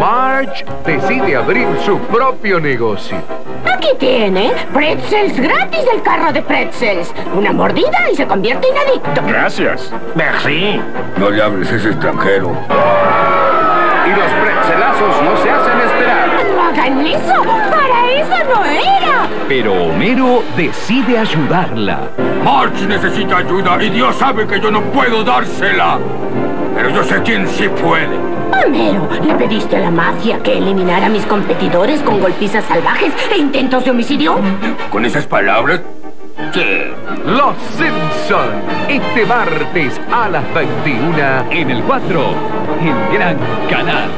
Marge decide abrir su propio negocio. Aquí tiene, pretzels gratis del carro de pretzels. Una mordida y se convierte en adicto. Gracias. Merci. No le hables, es extranjero. Y los pretzelazos no se hacen esperar. ¡No hagan eso! ¡Para eso no era! Pero Homero decide ayudarla. Marge necesita ayuda y Dios sabe que yo no puedo dársela. Pero yo sé quién sí puede. Homero, ¿le pediste a la mafia que eliminara a mis competidores con golpizas salvajes e intentos de homicidio? ¿Con esas palabras? Sí. Los Simpson. Este martes a las 21 En el 4, el gran canal.